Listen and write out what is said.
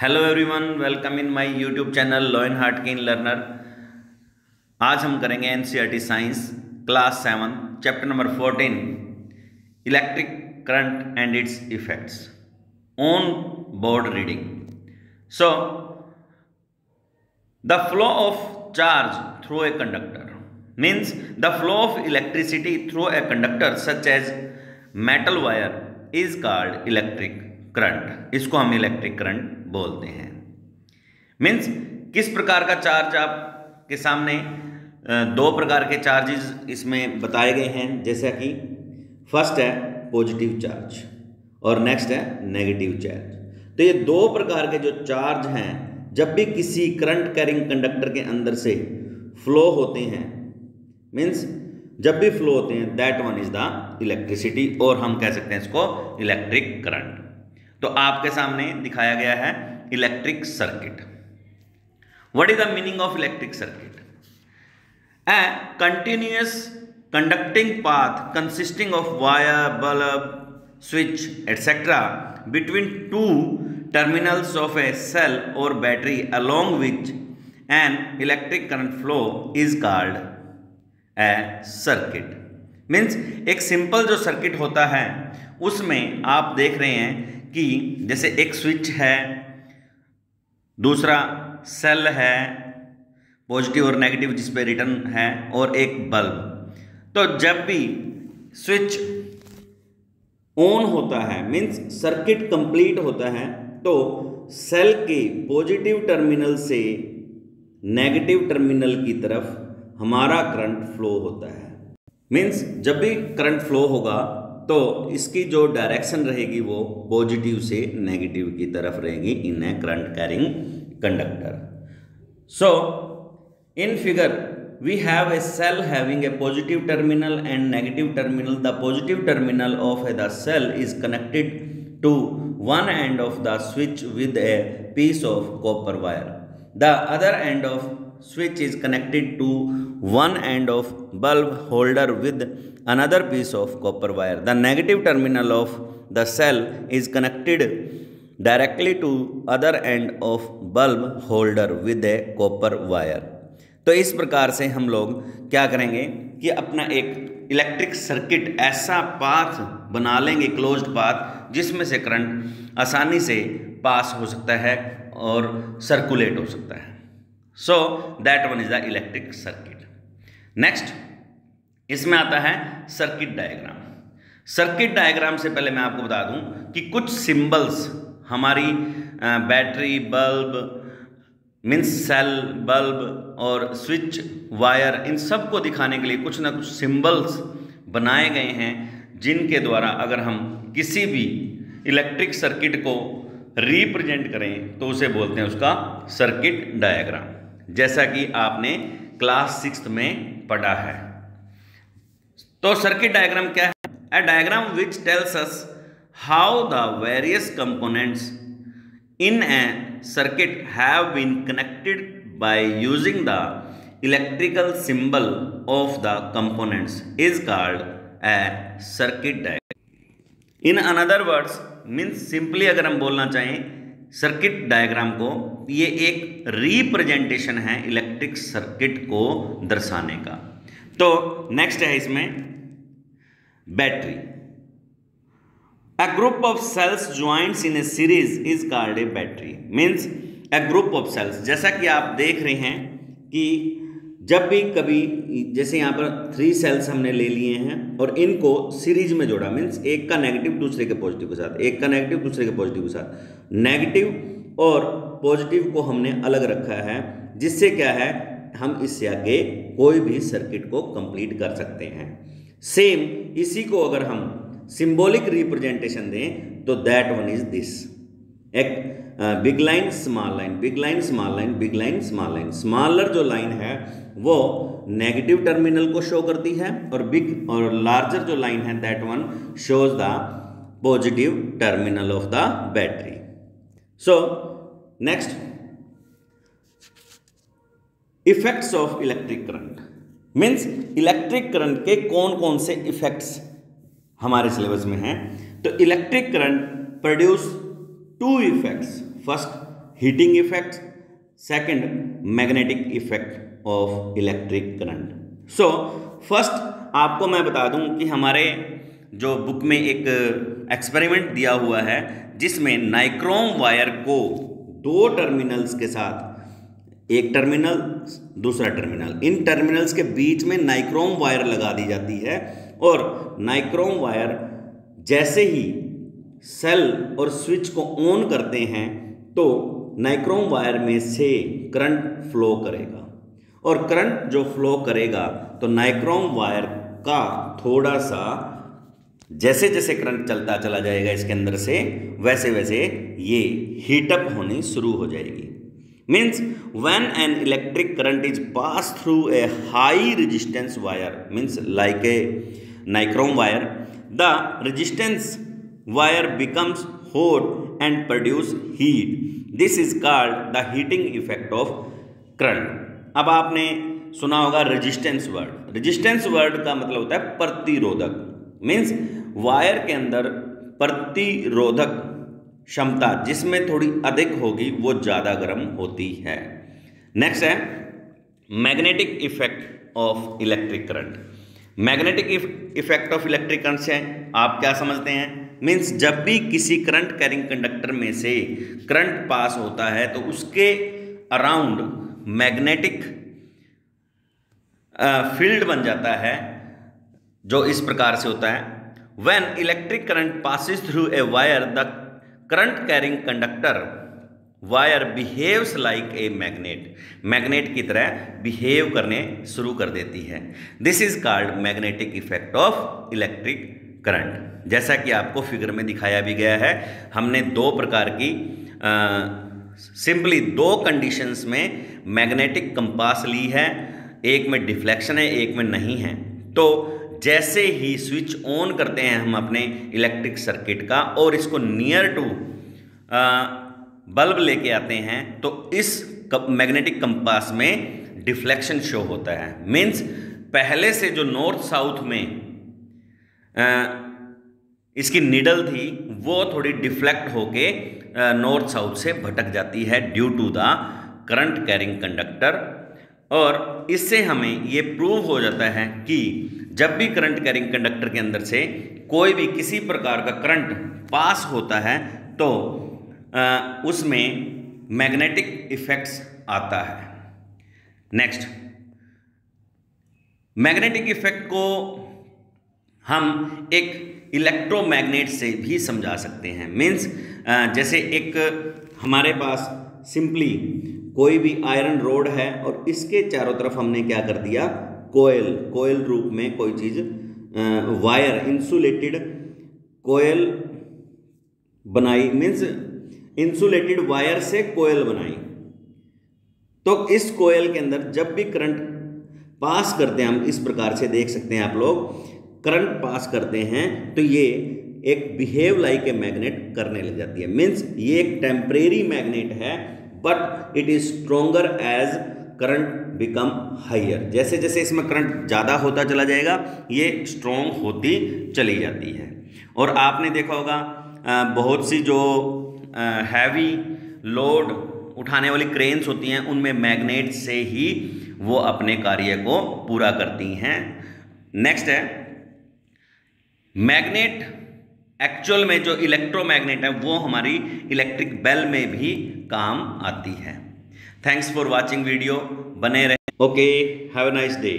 Hello everyone welcome in my YouTube channel lion heart keen learner आज हम करेंगे NCERT science class seven chapter number fourteen electric current and its effects on board reading so the flow of charge through a conductor means the flow of electricity through a conductor such as metal wire is called electric current, इसको हम electric current बोलते हैं। Means किस प्रकार का charge आपके सामने दो प्रकार के चार्जेस इसमें बताए गए हैं, जैसा कि फ़र्स्ट है पॉजिटिव चार्ज और नेक्स्ट है नेगेटिव चार्ज तो ये दो प्रकार के जो चार्ज हैं, जब भी किसी करंट कैरिंग कंडक्टर के अंदर से फ्लो होते हैं मीन्स जब भी फ्लो होते हैं that one is the electricity और हम कह सकते हैं इसको इलेक्ट्रिक करंट तो आपके सामने दिखाया गया है electric circuit what is the meaning of electric circuit a continuous conducting path consisting of wire bulb switch etcetera between two terminals of a cell और battery along which an electric current flow is called a circuit means एक simple जो circuit होता है, उसमें आप देख रहे हैं कि जैसे एक स्विच है, दूसरा सेल है, पॉजिटिव और नेगेटिव जिस पे रिटर्न है, और एक बल्ब। तो जब भी स्विच ऑन होता है, मींस सर्किट कंप्लीट होता है तो सेल के पॉजिटिव टर्मिनल से नेगेटिव टर्मिनल की तरफ़ हमारा करंट फ्लो होता है। मींस जब भी करंट फ्लो होगा तो इसकी जो डायरेक्शन रहेगी वो पॉजिटिव से नेगेटिव की तरफ़ रहेगी in a current carrying conductor so in figure we have a cell having a positive terminal and negative terminal the positive terminal of a the cell is connected to one end of the switch with a piece of copper wire the other end of switch is connected to one end of bulb holder with another piece of copper wire. The negative terminal of the cell is connected directly to other end of bulb holder with a copper wire. तो इस प्रकार से हम लोग क्या करेंगे कि अपना एक इलेक्ट्रिक सर्किट ऐसा पाथ बना लेंगे क्लोज्ड पाथ जिसमें से करंट आसानी से पास हो सकता है और सर्कुलेट हो सकता है so that one is the electric circuit next इसमें आता है सर्किट डायग्राम सर्किट डायग्राम से पहले मैं आपको बता दूँ कि कुछ सिंबल्स हमारी battery bulb means cell bulb और स्विच वायर इन सबको दिखाने के लिए कुछ ना कुछ सिंबल्स बनाए गए हैं, जिनके द्वारा अगर हम किसी भी इलेक्ट्रिक सर्किट को रिप्रेजेंट करें तो उसे बोलते हैं उसका सर्किट डायग्राम जैसा कि आपने क्लास सिक्स में पढ़ा है। तो सर्किट डायग्राम क्या है? A diagram which tells us how the various components in a circuit have been connected by using the electrical symbol of the components is called a circuit diagram in another words means simply अगर हम बोलना चाहें circuit diagram को, ये एक representation है electric circuit को दर्शाने का। तो नेक्स्ट है इसमें battery a group of cells joints in a series is called a battery means a group of cells जैसा कि आप देख रहे हैं कि जब भी कभी, जैसे यहाँ पर थ्री सेल्स हमने ले लिए हैं और इनको सीरीज़ में जोड़ा मीन्स एक का नेगेटिव दूसरे के पॉजिटिव के साथ। एक का नेगेटिव दूसरे के पॉजिटिव के साथ। नेगेटिव और पॉजिटिव को हमने अलग रखा है, जिससे क्या है, हम इससे आगे कोई भी सर्किट को कंप्लीट कर सकते हैं। सेम इसी को अगर हम सिंबॉलिक रिप्रेजेंटेशन दें तो दैट वन इज़ दिस एक big line small line big line small line big line small line smaller जो लाइन है, वो नेगेटिव टर्मिनल को शो करती है और बिग और लार्जर जो लाइन है that one shows the positive terminal of the battery so next effects of electric current means electric current के कौन कौन से इफेक्ट्स हमारे सिलेबस में हैं? तो electric current produce two effects, first heating effect second magnetic effect of electric current. So first आपको मैं बता दूँ कि हमारे जो बुक में एक एक्सपेरिमेंट दिया हुआ है, जिसमें नाइक्रोम वायर को दो टर्मिनल्स के साथ, एक टर्मिनल, दूसरा टर्मिनल, इन टर्मिनल्स के बीच में नाइक्रोम वायर लगा दी जाती है, और नाइक्रोम वायर जैसे ही सेल और स्विच को ऑन करते हैं तो नाइक्रोम वायर में से करंट फ्लो करेगा। और करंट जो फ्लो करेगा तो नाइक्रोम वायर का थोड़ा सा जैसे जैसे करंट चलता चला जाएगा इसके अंदर से, वैसे वैसे ये हीटअप होनी शुरू हो जाएगी। Means when an electric current is passed through a high resistance wire, means like a nichrome wire the resistance wire becomes hot and produce heat. This is called the heating effect of current. अब आपने सुना होगा resistance word resistance word का मतलब होता है प्रतिरोधक. Means wire के अंदर प्रतिरोधक क्षमता जिसमें थोड़ी अधिक होगी, वो ज़्यादा गर्म होती है. नेक्स्ट है magnetic effect of electric current magnetic effect of electric current से आप क्या समझते हैं? मीन्स जब भी किसी करंट कैरिंग कंडक्टर में से करंट पास होता है तो उसके अराउंड मैग्नेटिक फ़ील्ड बन जाता है, जो इस प्रकार से होता है। When electric current passes through a wire the current carrying conductor wire behaves like a magnet magnet की तरह बिहेव करने शुरू कर देती है। This is called magnetic effect of electric current. जैसा कि आपको फिगर में दिखाया भी गया है, हमने दो प्रकार की सिंपली दो कंडीशंस में मैग्नेटिक कंपास ली है, एक में डिफ्लेक्शन है, एक में नहीं है। तो जैसे ही स्विच ऑन करते हैं हम अपने इलेक्ट्रिक सर्किट का और इसको नियर टू बल्ब लेके आते हैं तो इस मैग्नेटिक कंपास में डिफ्लेक्शन शो होता है। मीन्स पहले से जो नॉर्थ साउथ में इसकी निडल थी, वो थोड़ी डिफ्लेक्ट होके नॉर्थ साउथ से भटक जाती है due to the current carrying conductor और इससे हमें ये प्रूव हो जाता है कि जब भी करंट कैरिंग कंडक्टर के अंदर से कोई भी किसी प्रकार का करंट पास होता है तो उसमें मैग्नेटिक इफेक्ट्स आता है. नेक्स्ट मैग्नेटिक इफ़ेक्ट को हम एक इलेक्ट्रोमैग्नेट से भी समझा सकते हैं। मीन्स जैसे एक हमारे पास सिंपली कोई भी आयरन रोड है और इसके चारों तरफ़ हमने क्या कर दिया? कोयल कोयल रूप में कोई चीज़ वायर इंसुलेटेड कोयल बनाई। मीन्स इंसुलेटेड वायर से कोयल बनाई। तो इस कोयल के अंदर जब भी करंट पास करते हैं, हम इस प्रकार से देख सकते हैं आप लोग। करंट पास करते हैं तो ये एक बिहेव लाइक ए मैग्नेट करने लग जाती है। मीन्स ये एक टेम्परेरी मैग्नेट है but it is stronger as current become higher जैसे जैसे इसमें करंट ज़्यादा होता चला जाएगा, ये स्ट्रोंग होती चली जाती है। और आपने देखा होगा बहुत सी जो हैवी लोड उठाने वाली क्रेन्स होती हैं, उनमें मैग्नेट से ही वो अपने कार्य को पूरा करती हैं। नेक्स्ट है मैग्नेट एक्चुअल में जो इलेक्ट्रोमैग्नेट है, वो हमारी इलेक्ट्रिक बेल में भी काम आती है। थैंक्स फॉर वॉचिंग वीडियो बने रहे। Okay have a nice day